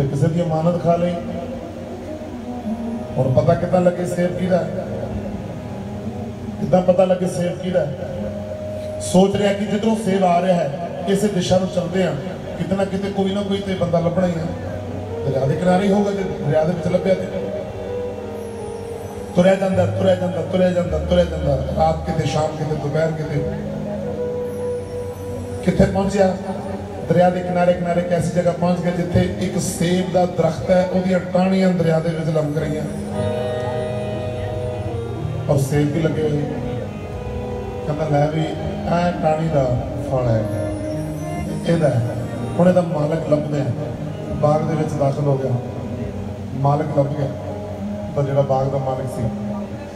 ਕਿਤੇ ਕਿਸੇ ਦੀ ਅਮਾਨਤ ਖਾ ਲਈ ਹੁਣ ਪਤਾ ਕਿੱਦਾਂ ਲੱਗੇ ਸੇਬ ਕਿਹਦਾ ਹੈ? ਕਿੱਦਾਂ ਪਤਾ ਲੱਗੇ ਸੇਬ ਕਿਹਦਾ ਹੈ? ਸੋਚ ਰਿਹਾ ਕਿ ਜਦੋਂ ਸੇਬ ਆ ਰਿਹਾ ਹੈ ਇਸੇ ਦਿਸ਼ਾ ਨੂੰ ਚੱਲਦੇ ਆ ਕਿਤੇ ਨਾ ਕਿਤੇ ਕੋਈ ਨਾ ਕੋਈ ਤੇ ਬੰਦਾ ਲੱਭਣਾ ਹੀ ਹੈ ਦਰਿਆ ਦੇ ਕਿਨਾਰੇ ਹੀ ਹੋਊਗਾ ਜੇ ਦਰਿਆ ਦੇ ਵਿੱਚ ਲੱਭਿਆ ਤੇ ਤੁਰਿਆ ਜਾਂਦਾ ਤੁਰਿਆ ਜਾਂਦਾ ਤੁਰਿਆ ਜਾਂਦਾ ਤੁਰਿਆ ਜਾਂਦਾ ਰਾਤ ਕਿਤੇ ਸ਼ਾਮ ਕਿਤੇ ਦੁਪਹਿਰ ਕਿਤੇ ਕਿੱਥੇ ਪਹੁੰਚਿਆ ਦਰਿਆ ਦੇ ਕਿਨਾਰੇ ਕਿਨਾਰੇ ਇੱਕ ਐਸੀ ਜਗ੍ਹਾ ਪਹੁੰਚ ਗਿਆ ਜਿੱਥੇ ਇੱਕ ਸੇਬ ਦਾ ਦਰਖਤ ਹੈ, ਉਹਦੀਆਂ ਟਾਹਣੀਆਂ ਦਰਿਆ ਦੇ ਵਿੱਚ ਲੰਘ ਰਹੀਆਂ। ਔਰ ਸੇਬ ਵੀ ਲੱਗੇ ਹੋਏ ਕਹਿੰਦਾ, ਲੈ ਵੀ ਇਹ ਟਾਹਣੀ ਦਾ ਫਲ ਹੈ। ਇਹਦਾ ਹੁਣ ਇਹਦਾ ਮਾਲਕ ਲੱਭਦੇ ਆ। ਬਾਗ ਦੇ ਵਿੱਚ ਦਾਖਲ ਹੋ ਗਿਆ। ਮਾਲਕ ਲੱਭ ਗਿਆ। ਤਾਂ ਜਿਹੜਾ ਬਾਗ ਦਾ ਮਾਲਕ ਸੀ,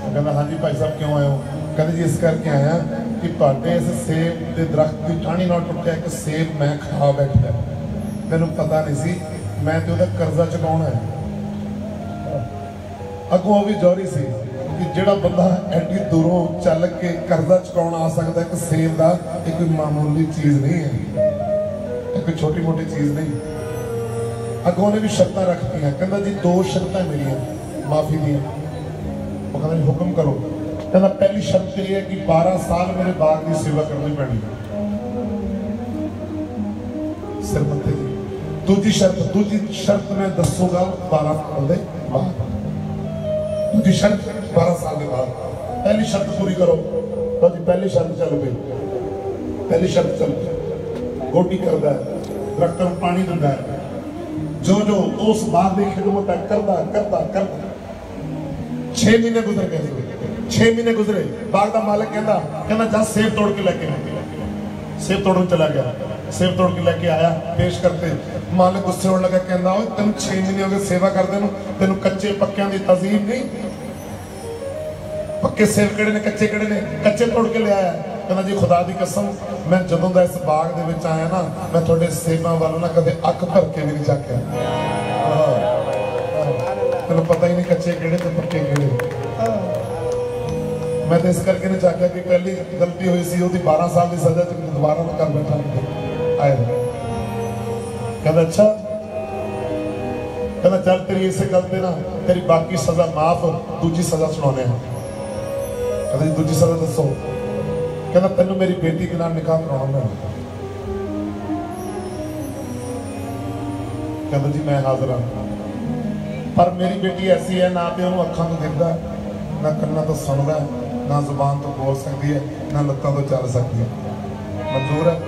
ਉਹ ਕਹਿੰਦਾ, ਹਾਂਜੀ ਭਾਈ ਸਾਹਿਬ, ਕਿਉਂ ਆਏ ਹੋ? ਕਹਿੰਦੇ ਜੀ, ਇਸ ਕਰਕੇ ਆਇਆ ਕਿ ਤੁਹਾਡੇ ਇਸ ਸੇਬ ਦੇ ਦਰਖਤ ਦੀ ਟਾਹਣੀ ਨਾਲ ਟੁੱਟਿਆ ਇੱਕ ਸੇਬ ਮੈਂ ਖਾ ਬੈਠਿਆ ਮੈਨੂੰ ਪਤਾ ਨਹੀਂ ਸੀ, ਮੈਂ ਤੇ ਉਹਦਾ ਕਰਜ਼ਾ ਚੁਕਾਉਣਾ ਹੈ ਅੱਗੋਂ ਉਹ ਵੀ ਜੌਰੀ ਸੀ ਕਿ ਜਿਹੜਾ ਬੰਦਾ ਐਡੀ ਦੂਰੋਂ ਚੱਲ ਕੇ ਕਰਜ਼ਾ ਚੁਕਾਉਣ ਆ ਸਕਦਾ, ਇੱਕ ਸੇਬ ਦਾ ਇਹ ਕੋਈ ਮਾਮੂਲੀ ਚੀਜ਼ ਨਹੀਂ ਹੈ। ਇਹ ਕੋਈ ਛੋਟੀ ਮੋਟੀ ਚੀਜ਼ ਨਹੀਂ। ਅੱਗੋਂ ਨੇ ਵੀ ਸ਼ਰਤਾਂ ਰੱਖਤੀਆਂ। ਕਹਿੰਦਾ ਜੀ, ਦੋ ਸ਼ਰਤਾਂ ਮੇਰੀਆਂ, ਮਾਫੀ ਦੀਆਂ। ਉਹ ਕਹਿੰਦਾ ਜੀ, ਹੁਕਮ ਕਰੋ। ਕਹਿੰਦਾ ਪਹਿਲੀ ਸ਼ਰਤ ਇਹ ਹੈ ਕਿ 12 ਸਾਲ ਮੇਰੇ ਬਾਗ ਦੀ ਸੇਵਾ ਕਰਨੀ ਪੈਣੀ ਹੈ। ਸਿਰ ਦੂਜੀ ਸ਼ਰਤ ਦੂਜੀ ਸ਼ਰਤ ਮੈਂ ਦੱਸੂਗਾ 12 ਸਾਲ ਦੇ ਬਾਅਦ। ਦੂਜੀ ਸ਼ਰਤ 12 ਸਾਲ ਦੇ ਬਾਅਦ। ਪਹਿਲੀ ਸ਼ਰਤ ਪੂਰੀ ਕਰੋ। ਤਾਂ ਜੀ, ਪਹਿਲੀ ਸ਼ਰਤ ਚੱਲ ਪਈ। ਪਹਿਲੀ ਸ਼ਰਤ ਚੱਲ ਪਈ। ਗੋਡੀ ਕਰਦਾ ਹੈ ਦਰਖਤਾਂ ਨੂੰ ਪਾਣੀ ਦਿੰਦਾ ਜੋ ਜੋ, ਉਸ ਬਾਗ ਦੀ ਖਿਦਮਤ ਹੈ, ਕਰਦਾ ਕਰਦਾ ਕਰਦਾ। 6 ਮਹੀਨੇ ਗੁਜ਼ਰ ਗਏ 6 ਮਹੀਨੇ ਗੁਜ਼ਰੇ, ਬਾਗ ਦਾ ਮਾਲਕ ਕਹਿੰਦਾ ਕਹਿੰਦਾ, ਜਾ ਸੇਬ ਤੋੜ ਕੇ ਲੈ ਕੇ ਸੇਬ ਤੋੜਨ ਚਲਾ ਗਿਆ। ਸੇਬ ਤੋੜ ਕੇ ਲੈ ਕੇ ਆਇਆ, ਪੇਸ਼ ਕਰਤੇ। ਮਾਲਕ ਗੁੱਸੇ ਹੋਣ ਲੱਗਾ, ਕਹਿੰਦਾ, ਓਏ, ਤੈਨੂੰ 6 ਮਹੀਨੇ ਹੋ ਗਏ ਸੇਵਾ ਕਰਦੇ ਨੂੰ, ਤੈਨੂੰ ਕੱਚੇ ਪੱਕਿਆਂ ਦੀ ਤਜ਼ੀਬ ਨਹੀਂ? ਪੱਕੇ ਸੇਬ ਕਿਹੜੇ ਨੇ, ਕੱਚੇ ਕਿਹੜੇ ਨੇ? ਕੱਚੇ ਤੋੜ ਕੇ ਲਿਆਇਆ। ਕਹਿੰਦਾ, ਜੀ, ਖੁਦਾ ਦੀ ਕਸਮ, ਮੈਂ ਜਦੋਂ ਦਾ ਇਸ ਬਾਗ ਦੇ ਵਿੱਚ ਆਇਆ ਨਾ, ਮੈਂ ਤੁਹਾਡੇ ਸੇਬਾਂ ਵੱਲ ਨਾ ਕਦੇ ਅੱਖ ਭਰ ਕੇ ਵੀ ਨਹੀਂ ਚੱਕਿਆ ਤੈਨੂੰ ਪਤਾ ਹੀ ਨਹੀਂ ਕੱਚੇ ਕਿਹੜੇ ਤੇ ਪੱਕੇ ਕਿਹੜੇ। ਮੈਂ ਤਾਂ ਇਸ ਕਰਕੇ ਨਹੀਂ ਚਾਹਿਆ ਕਿ ਪਹਿਲੀ ਗਲਤੀ ਹੋਈ ਸੀ, ਉਹਦੀ 12 ਸਾਲ ਦੀ ਸਜ਼ਾ ਚ ਦੁਬਾਰਾ ਨਾ ਕਰ ਬੈਠਾ ਆਏ ਕਹਿੰਦਾ, ਅੱਛਾ। ਕਹਿੰਦਾ, ਚੱਲ ਤੇਰੀ ਇਸੇ ਗੱਲ ਤੇ ਨਾ, ਤੇਰੀ ਬਾਕੀ ਸਜ਼ਾ ਮਾਫ, ਦੂਜੀ ਸਜ਼ਾ ਸੁਣਾਉਣੇ ਆ ਕਹਿੰਦਾ, ਜੀ, ਦੂਜੀ ਸਜ਼ਾ ਦੱਸੋ। ਕਹਿੰਦਾ, ਤੈਨੂੰ ਮੇਰੀ ਬੇਟੀ ਦੇ ਨਾਲ ਨਿਕਾਹ ਕਰਾਉਣਾ ਮੈਂ। ਕਹਿੰਦਾ, ਜੀ, ਮੈਂ ਹਾਜ਼ਰ ਹਾਂ। ਪਰ ਮੇਰੀ ਬੇਟੀ ਐਸੀ ਹੈ, ਨਾ ਤੇ ਉਹਨੂੰ ਅੱਖਾਂ ਤੋਂ ਦਿਖਦਾ, ਨਾ ਕੰਨਾਂ ਤੋਂ ਸੁਣਦਾ। ਨਾ ਜ਼ੁਬਾਨ ਤੋਂ ਬੋਲ ਸਕਦੀ ਹੈ, ਨਾ ਲੱਤਾਂ ਤੋਂ ਚੱਲ ਸਕਦੀ ਹੈ। ਮਨਜ਼ੂਰ ਹੈ?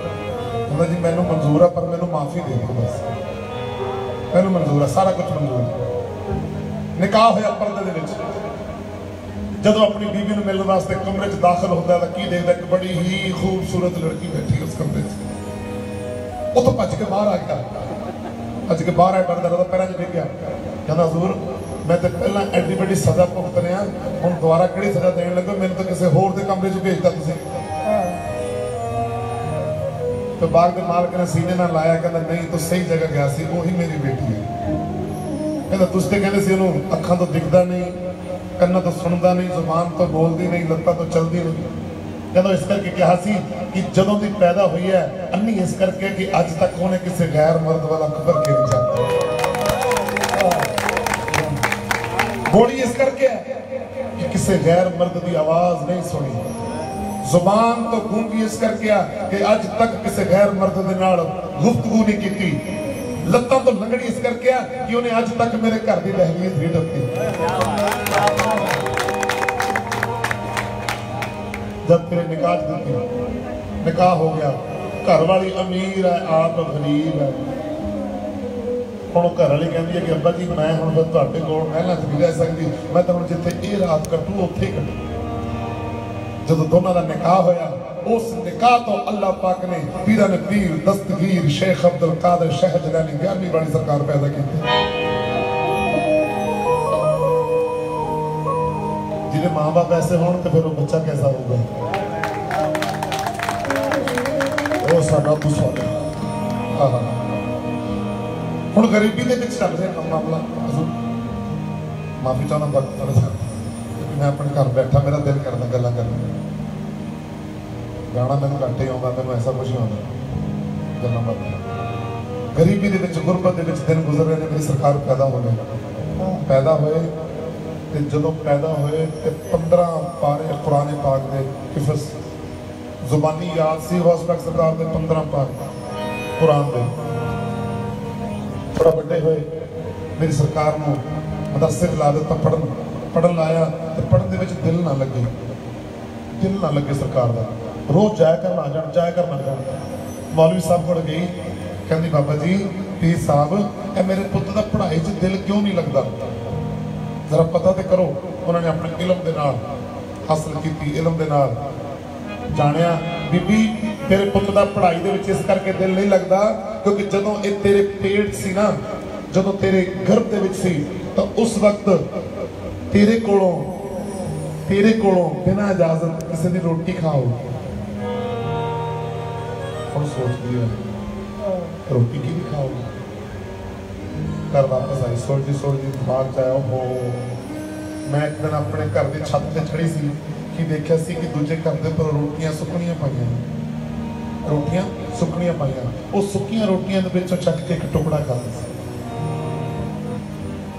ਕਹਿੰਦਾ ਜੀ, ਮੈਨੂੰ ਮਨਜ਼ੂਰ ਹੈ ਪਰ ਮੈਨੂੰ ਮਾਫੀ ਦੇ ਦਿਓ ਬਸ। ਮੈਨੂੰ ਮਨਜ਼ੂਰ ਹੈ ਸਾਰਾ ਕੁਝ ਮਨਜ਼ੂਰ ਹੈ। ਨਿਕਾਹ ਹੋਇਆ ਪਰਦੇ ਦੇ ਵਿੱਚ। ਜਦੋਂ ਆਪਣੀ ਬੀਬੀ ਨੂੰ ਮਿਲਣ ਵਾਸਤੇ ਕਮਰੇ 'ਚ ਦਾਖਲ ਹੁੰਦਾ ਤਾਂ ਕੀ ਦੇਖਦਾ ਇੱਕ ਬੜੀ ਹੀ ਖੂਬਸੂਰਤ ਲੜਕੀ ਬੈਠੀ ਉਸ ਕਮਰੇ 'ਚ? ਉਹ ਤੋਂ ਭੱਜ ਕੇ ਬਾਹਰ ਆ ਗਿਆ। ਭੱਜ ਕੇ ਬਾਹਰ ਆ ਡਰਦਾ ਡਰਦਾ ਪੈਰਾਂ 'ਚ ਡਿੱਗ ਗਿਆ। ਕਹਿੰਦਾ, ਹਜ਼ੂਰ ਮੈਂ ਤਾਂ ਪਹਿਲਾਂ ਐਡੀ ਵੱਡੀ ਸਜ਼ਾ ਭੁਗਤ ਰਿਹਾ, ਹੁਣ ਦੁਬਾਰਾ ਕਿਹੜੀ ਸਜ਼ਾ ਦੇਣ ਲੱਗੇ ਮੈਨੂੰ ਤਾਂ ਕਿਸੇ ਹੋਰ ਦੇ ਕਮਰੇ 'ਚ ਭੇਜਤਾ ਤੁਸੀਂ। ਤੇ ਬਾਗ ਦੇ ਮਾਲਕ ਨੇ ਸੀਨੇ ਨਾਲ ਲਾਇਆ, ਕਹਿੰਦਾ ਨਹੀਂ, ਤੂੰ ਸਹੀ ਜਗ੍ਹਾ ਗਿਆ ਸੀ, ਉਹੀ ਮੇਰੀ ਬੇਟੀ ਹੈ। ਕਹਿੰਦਾ ਤੁਸੀਂ ਤੇ ਕਹਿੰਦੇ ਸੀ ਉਹਨੂੰ ਅੱਖਾਂ ਤੋਂ ਦਿਖਦਾ ਨਹੀਂ, ਕੰਨਾਂ ਤੋਂ ਸੁਣਦਾ ਨਹੀਂ, ਜ਼ੁਬਾਨ ਤੋਂ ਬੋਲਦੀ ਨਹੀਂ, ਲੱਤਾਂ ਤੋਂ ਚੱਲਦੀ ਨਹੀਂ। ਕਹਿੰਦਾ ਇਸ ਕਰਕੇ ਕਿਹਾ ਸੀ ਕਿ ਜਦੋਂ ਦੀ ਪੈਦਾ ਹੋਈ ਹੈ, ਅੰਨੀ ਇਸ ਕਰਕੇ ਕਿ ਅੱਜ ਤੱਕ ਉਹਨੇ ਕਿਸੇ ਗੈਰ ਮਰਦ ਵਾਲਾ ਖਬਰ ਕੇ ਨਹੀਂ ਚਾਹਤਾ ਬੋਲੀ ਇਸ ਕਰਕੇ ਹੈ ਕਿ ਕਿਸੇ ਗੈਰ ਮਰਦ ਦੀ ਆਵਾਜ਼ ਨਹੀਂ ਸੁਣੀ ਜ਼ੁਬਾਨ ਤੋਂ ਗੂੰਗੀ ਇਸ ਕਰਕੇ ਆ ਕਿ ਅੱਜ ਤੱਕ ਕਿਸੇ ਗੈਰ ਮਰਦ ਦੇ ਨਾਲ ਗੁਫ਼ਤਗੂ ਨਹੀਂ ਕੀਤੀ ਲੱਤਾਂ ਤੋਂ ਲੰਗੜੀ ਇਸ ਕਰਕੇ ਆ ਕਿ ਉਹਨੇ ਅੱਜ ਤੱਕ ਮੇਰੇ ਘਰ ਦੀ ਦਹਲੀਜ਼ ਨਹੀਂ ਟੱਪੀ ਜਦ ਤੇਰੇ ਨਿਕਾਹ ਚ ਦਿੱਤੀ ਨਿਕਾਹ ਹੋ ਗਿਆ ਘਰ ਵਾਲੀ ਅਮੀਰ ਹੈ ਆਪ ਗਰੀਬ ਹੈ ਹੁਣ ਘਰ ਵਾਲੀ ਕਹਿੰਦੀ ਹੈ ਕਿ ਅੱਬਾ ਜੀ, ਮੈਂ ਹੁਣ ਬਸ ਤੁਹਾਡੇ ਕੋਲ ਮਹਿਲਾਂ ਨਹੀਂ ਰਹਿ ਸਕਦੀ। ਮੈਂ ਤਾਂ ਹੁਣ ਜਿੱਥੇ ਇਹ ਰਾਤ ਕੱਟੂ ਉੱਥੇ ਹੀ ਕੱਟੂ ਜਦੋਂ ਦੋਨਾਂ ਦਾ ਨਿਕਾਹ ਹੋਇਆ, ਉਸ ਨਿਕਾਹ ਤੋਂ ਅੱਲਾਹ ਪਾਕ ਨੇ ਪੀਰਾਂ ਨੇ ਪੀਰ, ਦਸਤਗੀਰ, ਸ਼ੇਖ ਅਬਦੁਲ ਕਾਦਰ ਸ਼ਹਿਰ ਜਲਾਨੀ ਗਿਆਨੀ ਵਾਲੀ ਸਰਕਾਰ ਪੈਦਾ ਕੀਤੀ। ਜਿਹਦੇ ਮਾਂ-ਬਾਪ ਐਸੇ ਹੋਣ ਤੇ ਫਿਰ ਉਹ ਬੱਚਾ ਕਿਹਦਾ ਹੋਊਗਾ? ਉਹ ਸਾਡਾ ਦੁਸ਼ਮਣ ਆਹਾ। ਹੁਣ ਗਰੀਬੀ ਦੇ ਵਿੱਚ ਚੱਲ ਕੰਮ ਮਾਮਲਾ ਮਾਫੀ ਚਾਹਨਾ ਵਕਤ ਥੋੜਾ ਜਿਹਾ। ਮੈਂ ਆਪਣੇ ਘਰ ਬੈਠਾ, ਮੇਰਾ ਦਿਲ ਕਰਦਾ ਗੱਲਾਂ ਕਰਨ। ਗਾਣਾ ਮੈਨੂੰ ਘੱਟ ਹੀ ਆਉਂਦਾ, ਮੈਨੂੰ ਐਸਾ ਕੁਝ ਆਉਂਦਾ। ਗੱਲਾਂ ਬਾਤਾਂ ਗਰੀਬੀ ਦੇ ਵਿੱਚ, ਗੁਰਬਤ ਦੇ ਵਿੱਚ ਦਿਨ ਗੁਜ਼ਰ ਰਹੇ ਨੇ, ਮੇਰੀ ਸਰਕਾਰ ਪੈਦਾ ਹੋ ਗਈ ਪੈਦਾ ਹੋਏ ਤੇ ਜਦੋਂ ਪੈਦਾ ਹੋਏ ਤੇ 15 ਪਾਰੇ ਕੁਰਾਨ ਪਾਕ ਦੇ ਹਿਫਜ਼ ਜ਼ੁਬਾਨੀ ਯਾਦ ਸੀ ਹੌਸਬਕ ਸਰਦਾਰ ਦੇ 15 ਪਾਰੇ ਕੁਰਾਨ ਦੇ। ਬੜਾ ਵੱਡੇ ਹੋਏ। ਮੇਰੀ ਸਰਕਾਰ ਨੂੰ ਮਦਰਸੇ ਲਾ ਦਿੱਤਾ ਪੜਨ ਪੜਨ ਲਾਇਆ ਤੇ ਪੜਨ ਦੇ ਵਿੱਚ ਦਿਲ ਨਾ ਲੱਗੇ। ਦਿਲ ਨਾ ਲੱਗੇ ਸਰਕਾਰ ਦਾ। ਰੋਜ਼ ਜਾਇਆ ਕਰਨ ਆ ਜਾਣ, ਜਾਇਆ ਕਰਨ ਆ ਜਾਣ। ਮੌਲਵੀ ਸਾਹਿਬ ਕੋਲ ਗਈ, ਕਹਿੰਦੀ, ਬਾਬਾ ਜੀ ਪੀਰ ਸਾਹਿਬ, ਇਹ ਮੇਰੇ ਪੁੱਤ ਦਾ ਪੜ੍ਹਾਈ 'ਚ ਦਿਲ ਕਿਉਂ ਨਹੀਂ ਲੱਗਦਾ? ਜ਼ਰਾ ਪਤਾ ਤੇ ਕਰੋ, ਉਹਨਾਂ ਨੇ ਆਪਣੇ ਇਲਮ ਦੇ ਨਾਲ ਹਾਸਲ ਕੀਤੀ, ਇਲਮ ਦੇ ਨਾਲ। ਜਾਣਿਆ, ਬੀਬੀ, ਤੇਰੇ ਪੁੱਤ ਦਾ ਪੜ੍ਹਾਈ ਦੇ ਵਿੱਚ ਇਸ ਕਰਕੇ ਦਿਲ ਨਹੀਂ ਲੱਗਦਾ ਕਿਉਂਕਿ ਜਦੋਂ ਇਹ ਤੇਰੇ ਪੇਟ ਸੀ ਨਾ, ਜਦੋਂ ਤੇਰੇ ਗਰਭ ਦੇ ਵਿੱਚ ਸੀ, ਤਾਂ ਉਸ ਵਕਤ ਤੇਰੇ ਕੋਲੋਂ ਤੇਰੇ ਕੋਲੋਂ ਬਿਨਾਂ ਇਜਾਜ਼ਤ ਕਿਸੇ ਦੀ ਰੋਟੀ ਖਾਓ। ਹੁਣ ਸੋਚਦੀ ਹੈ ਰੋਟੀ ਕੀ ਖਾਓਗੇ? ਘਰ ਵਾਪਸ ਆਈ, ਸੋਚਦੀ ਸੋਚਦੀ ਦਿਮਾਗ ਚ ਆਇਆ, ਹੋ, ਮੈਂ ਇੱਕ ਦਿਨ ਆਪਣੇ ਘਰ ਦੀ ਛੱਤ ਤੇ ਚੜੀ ਸੀ, ਕਿ ਦੇਖਿਆ ਸੀ ਕਿ ਦੂਜੇ ਘਰ ਦੇ ਪਰ ਰੋਟੀਆਂ ਸੁੱਕਣੀਆਂ ਪਈਆਂ ਰੋਟੀਆਂ ਸੁੱਕਣੀਆਂ ਪਾਈਆਂ। ਉਹ ਸੁੱਕੀਆਂ ਰੋਟੀਆਂ ਦੇ ਵਿੱਚੋਂ ਚੱਕ ਕੇ ਇੱਕ ਟੁਕੜਾ ਖਾ ਲਿਆ।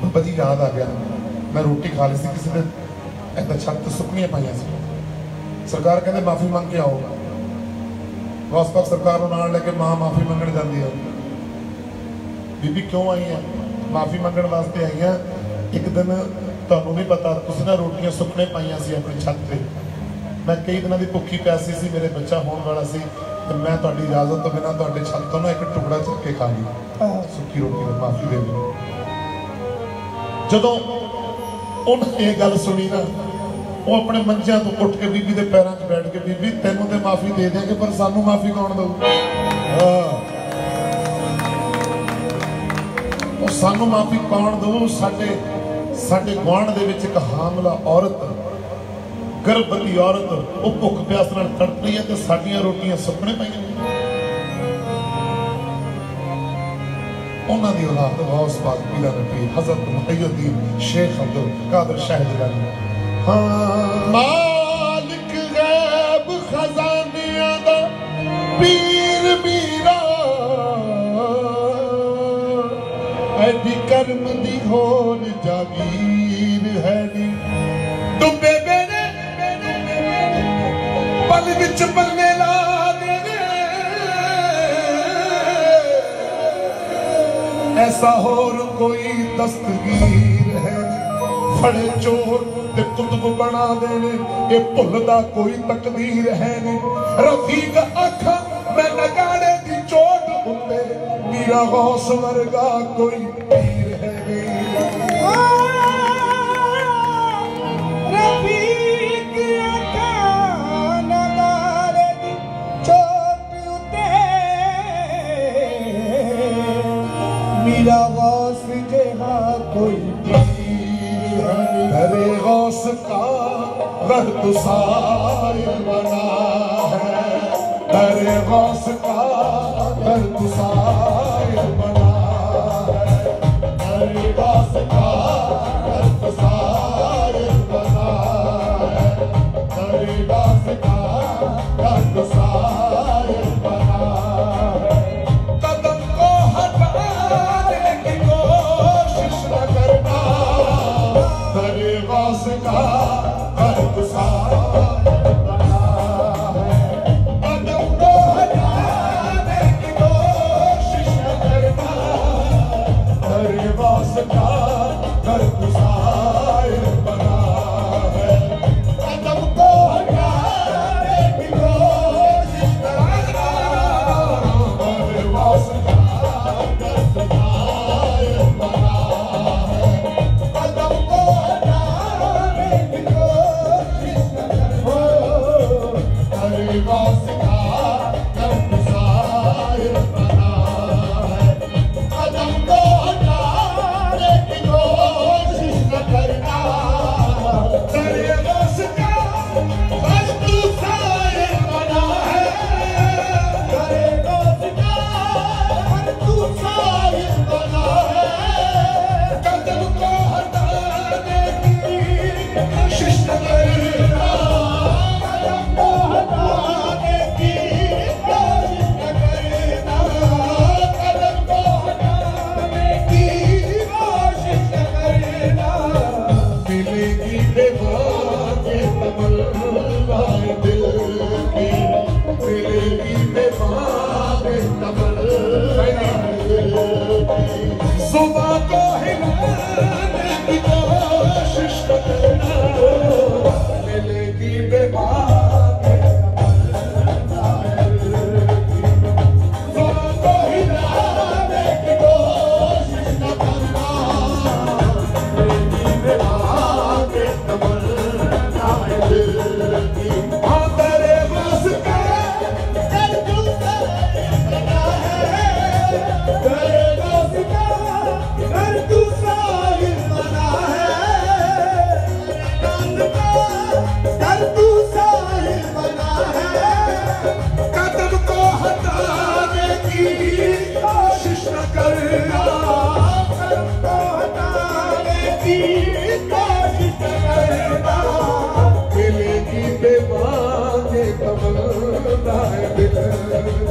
ਬਾਬਾ ਜੀ ਯਾਦ ਆ ਗਿਆ। ਮੈਂ ਰੋਟੀ ਖਾ ਲਈ ਸੀ, ਕਿਸੇ ਦੇ ਏਦਾਂ ਛੱਤ ਤੇ ਸੁੱਕਣੀਆਂ ਸੀ। ਸਰਕਾਰ ਕਹਿੰਦੇ ਮਾਫੀ ਮੰਗ ਕੇ ਆਓ। ਵਾਸਤਵ ਸਰਕਾਰ ਨੂੰ ਨਾਲ ਲੈ ਕੇ ਮਾਂ ਮਾਫੀ ਮੰਗਣ ਜਾਂਦੀ ਹੈ ਬੀਬੀ ਕਿਉਂ ਆਈ ਹੈ ਮਾਫੀ ਮੰਗਣ ਵਾਸਤੇ ਆਈ ਹੈ ਇੱਕ ਦਿਨ ਤੁਹਾਨੂੰ ਵੀ ਪਤਾ, ਤੁਸੀਂ ਨਾ ਰੋਟੀਆਂ ਸੁੱਕਣੇ ਪਾਈਆਂ ਸੀ ਆਪਣੀ ਛੱਤ ਤੇ। ਮੈਂ ਕਈ ਦਿਨਾਂ ਦੀ ਭੁੱਖੀ ਪਿਆਸੀ ਸੀ, ਮੇਰੇ ਬੱਚਾ ਹੋਣ ਵਾਲਾ ਸੀ। ਮੈਂ ਤੁਹਾਡੀ ਇਜਾਜ਼ਤ ਤੋਂ ਬਿਨਾਂ ਤੁਹਾਡੇ ਛੱਤ ਤੋਂ ਨਾ ਇੱਕ ਟੁਕੜਾ ਚੱਕ ਕੇ ਖਾ ਲਈ। ਸੁੱਕੀ ਰੋਟੀ ਦਾ ਮਾਫੀ ਦੇ ਦਿਓ ਜਦੋਂ ਉਹਨੇ ਇਹ ਗੱਲ ਸੁਣੀ ਨਾ ਉਹ ਆਪਣੇ ਮੰਜਿਆਂ ਤੋਂ ਉੱਠ ਕੇ ਬੀਬੀ ਦੇ ਪੈਰਾਂ 'ਚ ਬੈਠ ਕੇ ਬੀਬੀ ਤੈਨੂੰ ਤੇ ਮਾਫੀ ਦੇ ਦਿਆਂਗੇ ਪਰ ਸਾਨੂੰ ਮਾਫੀ ਕੌਣ ਦਊ? ਉਹ ਸਾਨੂੰ ਮਾਫੀ ਕੌਣ ਦਊ? ਸਾਡੇ ਸਾਡੇ ਗੁਆਂਢ ਦੇ ਵਿੱਚ ਇੱਕ ਹਾਮਲਾ ਔਰਤ ਗਰਭਵਤੀ ਔਰਤ ਉਹ ਭੁੱਖ ਪਿਆਸ ਨਾਲ ਤੜਪ ਰਹੀ ਹੈ ਤੇ ਸਾਡੀਆਂ ਰੋਟੀਆਂ ਸੁੱਕਣੇ ਪਈਆਂ ਉਹਨਾਂ ਦੀ ਔਲਾਦ ਗੌਸ ਪਾਕ ਪੀਲਾ ਨਬੀ ਹਜ਼ਰਤ ਮੁਹੱਯੀਦੀਨ ਸ਼ੇਖ ਅਬਦੁਲ ਕਾਦਰ ਸ਼ਾਹ ਹਾਂ ਮਾਲਿਕ ਗੈਬ ਖਜ਼ਾਨਿਆਂ ਦਾ ਪੀਰ ਮੀਰਾ। ਐਡੀ ਕਰਮ ਦੀ ਹੋਣ ਜਾਗੀਰ ਵਿੱਚ ਪੱਲੇ ਲਾ ਦੇਵੇ। ਐਸਾ ਹੋਰ ਕੋਈ ਦਸਤਗੀਰ ਹੈ? ਫੜੇ ਚੋਰ ਤੇ ਕੁਤਬ ਬਣਾ ਦੇਣੇ ਇਹ ਭੁੱਲਦਾ ਕੋਈ ਤਕਦੀਰ ਹੈ ਨੀ ਰਫੀਕ ਅੱਖਾਂ ਮੈਂ ਨਗਾੜੇ ਦੀ ਚੋਟ ਹੁੰਦੇ ਮੇਰਾ ਗੌਸ ਵਰਗਾ ਕੋਈ रह सायर बना है अरे गौस का रह सायर ਕਮਲ ਦਾ ਬਿਲ।